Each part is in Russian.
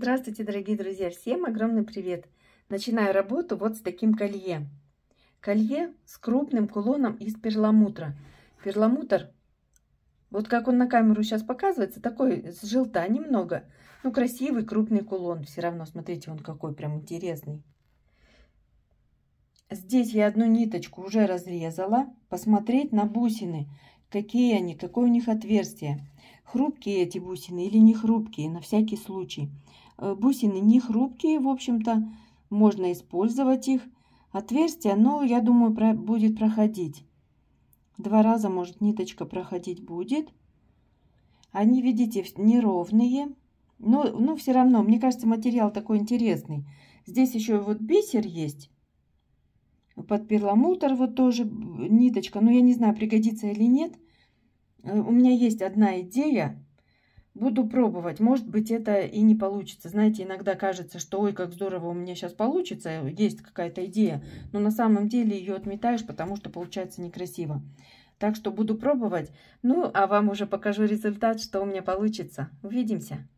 Здравствуйте, дорогие друзья! Всем огромный привет! Начинаю работу вот с таким колье. Колье с крупным кулоном из перламутра. Перламутр, вот как он на камеру сейчас показывается, такой с желта немного. Ну, красивый крупный кулон. Все равно, смотрите, он какой прям интересный. Здесь я одну ниточку уже разрезала. Посмотреть на бусины. Какие они, какое у них отверстие. Хрупкие эти бусины или не хрупкие, на всякий случай. Э, бусины не хрупкие, в общем-то, можно использовать их. Отверстие, но я думаю, про, будет проходить. Два раза, может, ниточка проходить будет. Они, видите, неровные. Но, но все равно, мне кажется, материал такой интересный. Здесь еще вот бисер есть. Под перламутр вот тоже ниточка. Но я не знаю, пригодится или нет. Э, у меня есть одна идея. Буду пробовать. Может быть, это и не получится. Знаете, иногда кажется, что ой, как здорово у меня сейчас получится. Есть какая-то идея. Но на самом деле ее отметаешь, потому что получается некрасиво. Так что буду пробовать. Ну, а вам уже покажу результат, что у меня получится. Увидимся.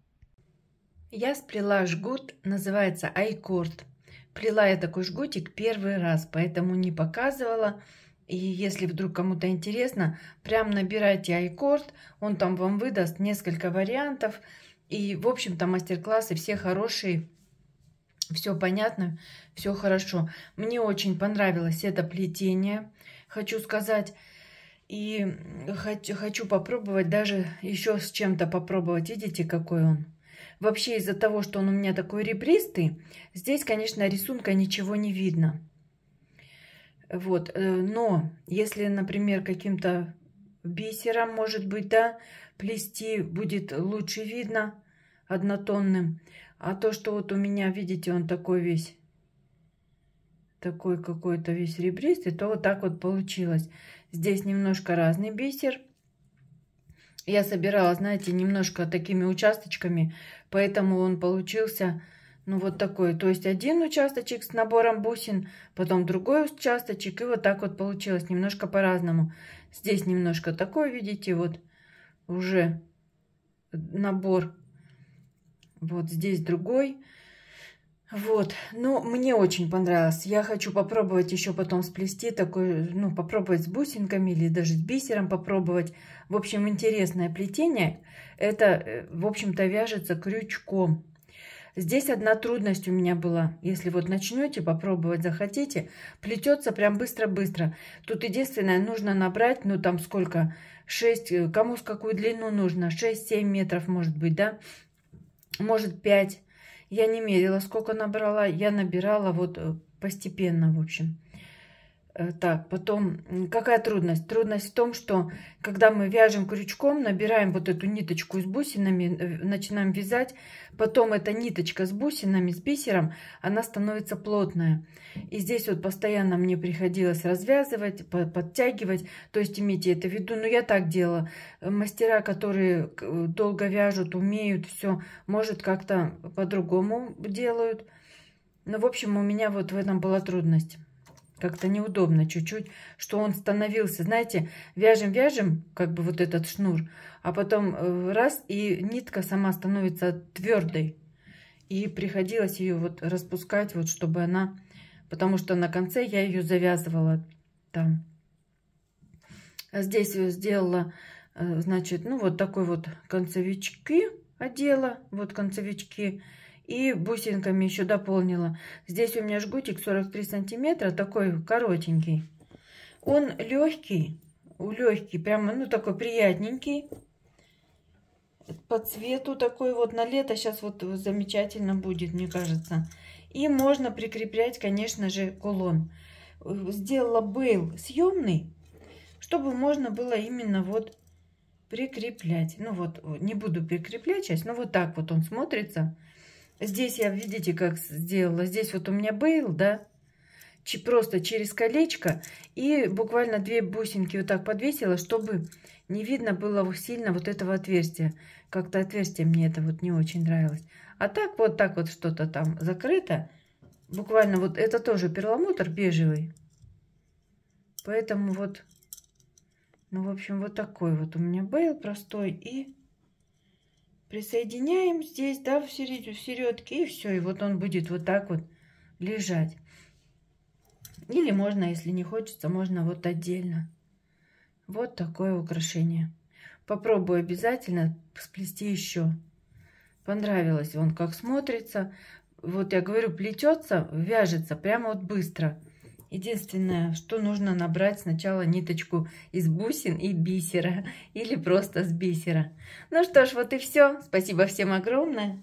Я сплела жгут, называется Айкорд. Плела я такой жгутик первый раз, поэтому не показывала. И если вдруг кому-то интересно, прям набирайте iCord, он там вам выдаст несколько вариантов. И, в общем-то, мастер-классы все хорошие, все понятно, все хорошо. Мне очень понравилось это плетение, хочу сказать. И хочу, попробовать даже еще с чем-то попробовать. Видите, какой он? Вообще из-за того, что он у меня такой ребристый, здесь, конечно, рисунка ничего не видно. Вот, э, но если, например, каким-то бисером, может быть, да, плести будет лучше видно однотонным. А то, что вот у меня, видите, он такой весь, такой какой-то весь ребристый, то вот так вот получилось. Здесь немножко разный бисер. Я собирала, знаете, немножко такими участочками, поэтому он получился ну, вот такой. То есть один участочек с набором бусин, потом другой участочек. И вот так вот получилось. Немножко по-разному. Здесь немножко такой, видите, вот уже набор. Вот здесь другой. Вот, ну, мне очень понравилось. Я хочу попробовать еще потом сплести такой, ну, попробовать с бусинками или даже с бисером попробовать. В общем, интересное плетение. Это, э, в общем-то, вяжется крючком. Здесь одна трудность у меня была. Если вот начнете попробовать, захотите, плетется прям быстро-быстро. Тут единственное, нужно набрать, ну там сколько, 6, э, кому с какую длину нужно, 6-7 метров может быть, да, может 5. Я не мерила, сколько набрала, я набирала вот э, постепенно, в общем. Э, так, потом, какая трудность? Трудность в том, что когда мы вяжем крючком, набираем вот эту ниточку с бусинами, э, начинаем вязать, потом эта ниточка с бусинами, с бисером, она становится плотная. И здесь вот постоянно мне приходилось развязывать, подтягивать, то есть имейте это в виду. Но я так делала. Мастера, которые долго вяжут, умеют все, может как-то по-другому делают. Но, в общем, у меня вот в этом была трудность как-то неудобно чуть-чуть, что он становился, знаете, вяжем-вяжем, как бы вот этот шнур, а потом э, раз, и нитка сама становится твердой. И приходилось ее вот распускать, вот чтобы она, потому что на конце я ее завязывала там. А здесь сделала, э, значит, ну вот такой вот концевички одела, вот концевички, и бусинками еще дополнила. Здесь у меня жгутик 43 сантиметра, такой коротенький. Он легкий, легкий, прямо, ну, такой приятненький. По цвету такой вот на лето сейчас вот замечательно будет, мне кажется. И можно прикреплять, конечно же, кулон. Сделала бейл съемный, чтобы можно было именно вот прикреплять. Ну вот, не буду прикреплять сейчас, но вот так вот он смотрится. Здесь я, видите, как сделала. Здесь вот у меня бейл, да, просто через колечко. И буквально две бусинки вот так подвесила, чтобы не видно было сильно вот этого отверстия. Как-то отверстие мне это вот не очень нравилось. А так вот так вот что-то там закрыто. Буквально вот это тоже перламутр бежевый. Поэтому вот, ну, в общем, вот такой вот у меня бейл простой. И присоединяем здесь, да, в, серед... в середке, и все. И вот он будет вот так вот лежать. Или можно, если не хочется, можно вот отдельно. Вот такое украшение. Попробую обязательно сплести еще. Понравилось он, как смотрится. Вот я говорю, плетется, вяжется прямо вот быстро. Единственное, что нужно набрать сначала ниточку из бусин и бисера. Или просто с бисера. Ну что ж, вот и все. Спасибо всем огромное.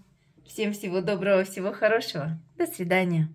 Всем всего доброго, всего хорошего. До свидания.